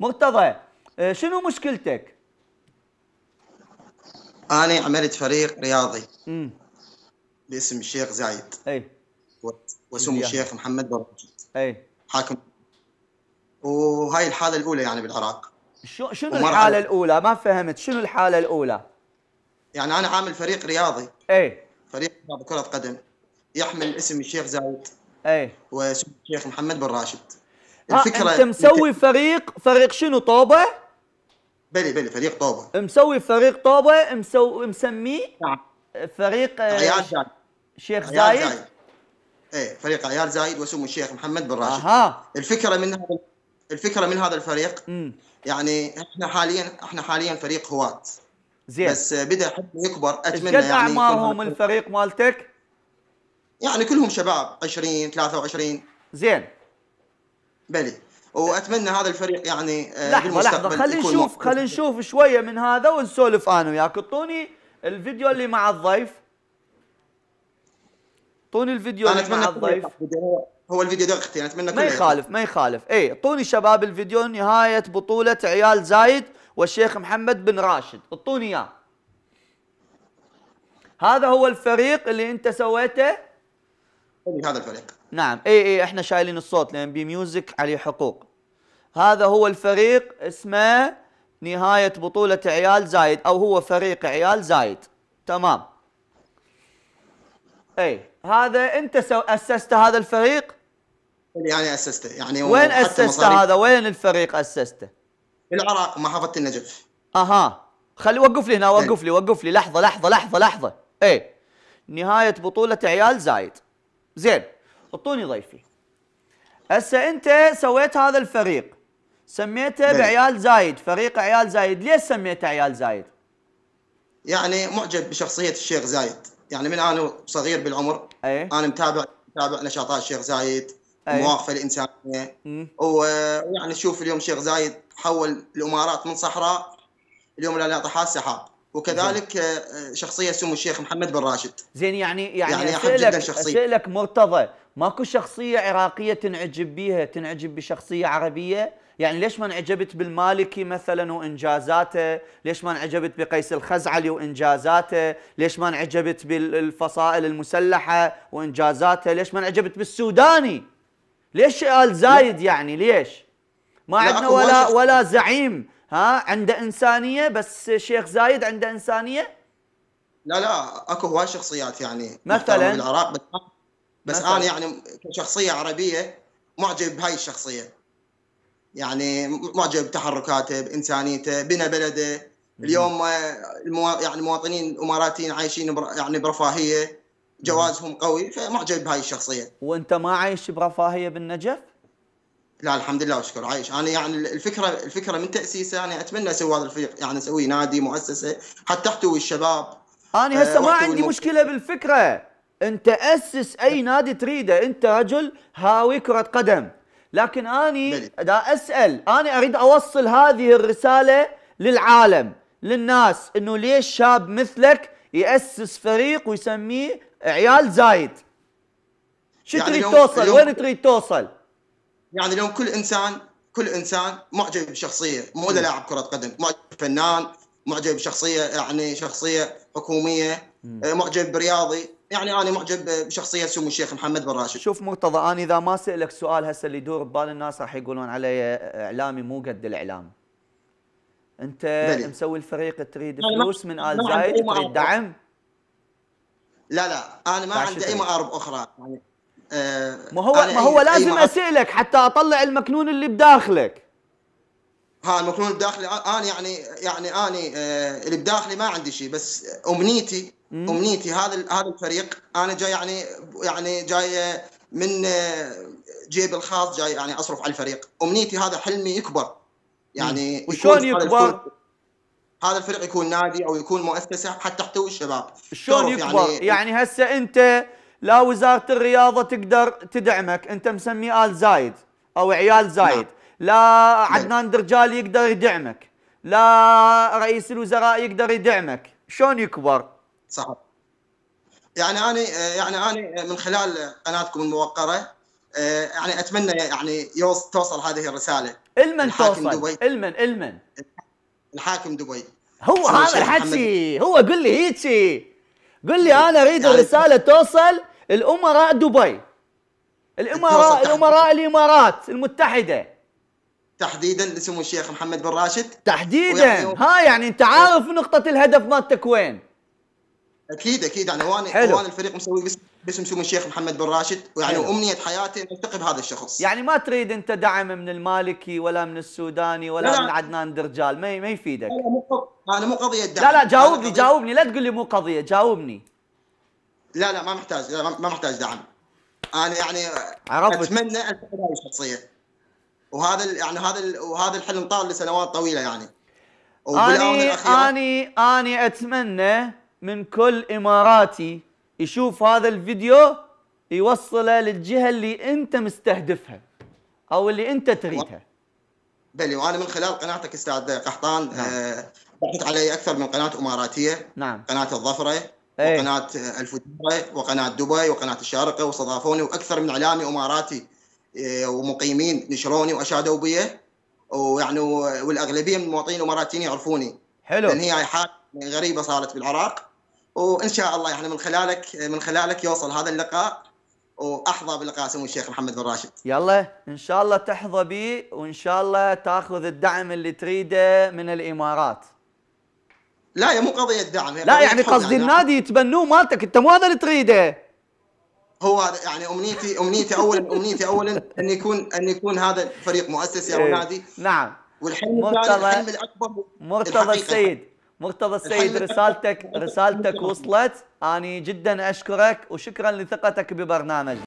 مرتضى آه، شنو مشكلتك؟ أنا عملت فريق رياضي امم باسم الشيخ زايد. أي. و- واسمه إياه. الشيخ محمد برمجي أي. حاكم. وهاي الحالة الأولى يعني بالعراق. شو شنو. الحالة الأولى؟ ما فهمت. شنو الحالة الأولى؟ يعني أنا عامل فريق رياضي. أي. فريق كرة قدم. يحمل اسم الشيخ زايد. أي. واسم الشيخ محمد بن راشد. ها أنت مسوي فريق فريق شنو؟ طوبة؟ بلي بلي فريق طوبه مسوي فريق طوبة مسوي مسميه؟ نعم. فريق آه، عيال زايد. شيخ عيال زايد؟ زايد. إيه فريق عيال زايد واسمه الشيخ محمد بن راشد. أها. الفكرة من هذا الفكرة من هذا الفريق امم يعني إحنا حاليا إحنا حاليا فريق هواة زين. بس بدأ حجمه يكبر أتمنى يعني أعمارهم الفريق مالتك؟ يعني كلهم شباب 20 23 زين. بلي. وأتمنى هذا الفريق يعني آه، لحظة بالمستقبل خلينا نشوف. خلينا نشوف شوية من هذا ونسولف أنا وياك. أعطوني الفيديو اللي مع الضيف. أعطوني الفيديو اللي مع الضيف. فيديو. هو- الفيديو دقيقتين أتمنى ما. يخالف ما يخالف. اي أعطوني شباب الفيديو نهاية بطولة عيال زايد والشيخ محمد بن راشد. أعطوني إياه. هذا هو الفريق اللي أنت سويته. هذا الفريق. نعم. اي اي إحنا شايلين الصوت لأن بي music عليه حقوق. هذا هو الفريق اسمه نهاية بطولة عيال زايد أو هو فريق عيال زايد. تمام. اي هذا أنت سو أسست هذا الفريق؟ أنا اسسته يعني وين وحتى أسست مصاريف هذا؟ وين الفريق أسسته؟ العراق محافظة النجف. أها. خلي وقف لي هنا وقف لي وقف لي. لحظة لحظة لحظة لحظة. اي نهاية بطولة عيال زايد. زين اعطوني ضيفي. هسه انت سويت هذا الفريق. سميته. بعيال زايد. فريق عيال زايد. ليش سميته عيال زايد؟ يعني معجب بشخصية الشيخ زايد. يعني من أنا صغير بالعمر أي. أنا متابع متابع نشاطات الشيخ زايد أي. المواقف الإنسانية. ويعني شوف اليوم الشيخ زايد حول الإمارات من صحراء اليوم لا يعطيها سحاب وكذلك آه، شخصية سمو الشيخ محمد بن راشد. زين يعني يعني, يعني اسالك. أسألك مرتضى ماكو شخصية عراقية تنعجب بيها تنعجب بشخصية عربية؟ يعني ليش ما انعجبت بالمالكي مثلا وإنجازاته؟ ليش ما انعجبت بقيس الخزعلي وإنجازاته؟ ليش ما انعجبت بالفصائل المسلحة وإنجازاته؟ ليش ما انعجبت بالسوداني؟ ليش آل زايد يعني؟ ليش؟ ما عندنا ولا. ولا زعيم ها عنده إنسانية بس شيخ زايد عنده إنسانية؟ لا لا أكو هواي شخصيات يعني مثلاً؟ بالعراق بس بس مثلاً؟ أنا يعني كشخصية عربية معجب بهاي الشخصية. يعني معجب بتحركاته بإنسانيته بنى بلده. اليوم آه، الموا... يعني المواطنين الاماراتيين عايشين بر... يعني برفاهية جوازهم قوي فمعجب بهاي الشخصية. وأنت ما عايش برفاهية بالنجف؟ لا الحمد لله وشكر. عايش. أنا يعني الفكرة الفكرة من تأسيسه يعني أتمنى أسوي هذا الفريق يعني أسوي نادي مؤسسة حتى أحتوي الشباب أنا هسه آه، ما وأحتوي عندي مشكلة بالفكرة. أنت أسس أي نادي تريده. أنت رجل هاوي كرة قدم. لكن أني. دا أسأل أنا أريد أوصل هذه الرسالة للعالم للناس إنه ليش شاب مثلك يأسس فريق ويسميه عيال زايد؟ شو يعني تريد توصل؟ وين تريد توصل؟ يعني اليوم كل انسان كل إنسان معجب بشخصية مو ده لاعب كرة قدم. معجب فنان معجب بشخصية يعني شخصية حكومية آه، معجب برياضي. يعني أنا معجب بشخصية سمو الشيخ محمد بن راشد. شوف مرتضى أنا إذا ما سألك سؤال هسه اللي يدور ببال الناس راح يقولون علي إعلامي مو قد الإعلام. أنت بلي. مسوي الفريق تريد فلوس من آل زايد؟ تريد. دعم؟ لا لا أنا ما عندي أي؟ مآرب أخرى. يعني آه، ما هو ما هو لازم أسألك حتى أطلع المكنون اللي بداخلك. ها المكنون الداخلي أنا يعني يعني أنا آه، اللي بداخلي ما عندي شيء بس أمنيتي مم. أمنيتي هذا هذا الفريق. أنا جاي يعني يعني جاي آه، من آه، جيبي الخاص جاي يعني أصرف على الفريق. أمنيتي هذا حلمي يكبر. يعني وشلون يكبر؟ هذا الفريق يكون نادي أو يكون مؤسسة حتى تحتوي الشباب. شلون تعرف يكبر؟ يعني, هسه أنت لا وزارة الرياضة تقدر تدعمك. أنت مسمي آل زايد أو عيال زايد. نعم. لا عدنان درجال يقدر يدعمك. لا رئيس الوزراء يقدر يدعمك. شلون يكبر؟ صح. يعني أنا يعني أنا من خلال قناتكم الموقرة يعني أتمنى يعني يوص توصل هذه الرسالة. إلمن توصل. دبي. إلمن إلمن. الحاكم دبي. هو هذا الحكي هو قل لي هيجي قل لي أنا أريد يعني- الرسالة توصل الأمراء دبي. الامراء. الأمراء الإمارات المتحدة. تحديدا لسمو الشيخ محمد بن راشد. تحديدا. ها يعني انت عارف نقطة الهدف مالتك وين. أكيد أكيد. يعني هو أنا الفريق مسوي باسم باسم سمو الشيخ محمد بن راشد. ويعني حلو. أمنية حياتي ان التقي بهذا الشخص. يعني ما تريد انت دعم من المالكي ولا من السوداني ولا لا،. من عدنان درجال. ما ما يفيدك. أنا مو قضية دعم لا لا جاوبني جاوبني. لا تقول لي مو قضية جاوبني. لا لا ما محتاج لا ما محتاج دعم. أنا يعني عرفت. أتمنى بهذه الشخصيه وهذا يعني هذا وهذا الحلم طال لسنوات طويلة يعني. أني أني أني أتمنى من كل إماراتي يشوف هذا الفيديو يوصله للجهة اللي أنت مستهدفها أو اللي أنت تريدها. بلي وأنا من خلال قناتك أستاذ قحطان نعم. آه، بحث علي أكثر من قناة إماراتية نعم. قناة الظفرة. إيه. وقناة الفجوره وقناة دبي وقناة الشارقه واستضافوني وأكثر من اعلامي اماراتي آه، ومقيمين نشروني وأشادوا بي. ويعني والأغلبية من المواطنين الاماراتيين يعرفوني. حلو. لأن هي حالة غريبة صارت بالعراق. وإن شاء الله يعني من خلالك من خلالك يوصل هذا اللقاء. وأحظى بلقاء سمو الشيخ محمد بن راشد. يلا إن شاء الله تحظى بي وإن شاء الله تأخذ الدعم اللي تريده من الإمارات. لا هي مو قضية دعم هي لا يعني قصدي يعني النادي يتبنوه مالتك انت مو هذا اللي تريده. هو هذا يعني أمنيتي أمنيتي اولا أمنيتي اولا أن يكون أن يكون هذا فريق مؤسسي أو إيه. نادي نعم. والحلم الحلم الأكبر مرتضى. السيد مرتضى السيد رسالتك رسالتك وصلت. اني جدا أشكرك وشكرا لثقتك ببرنامج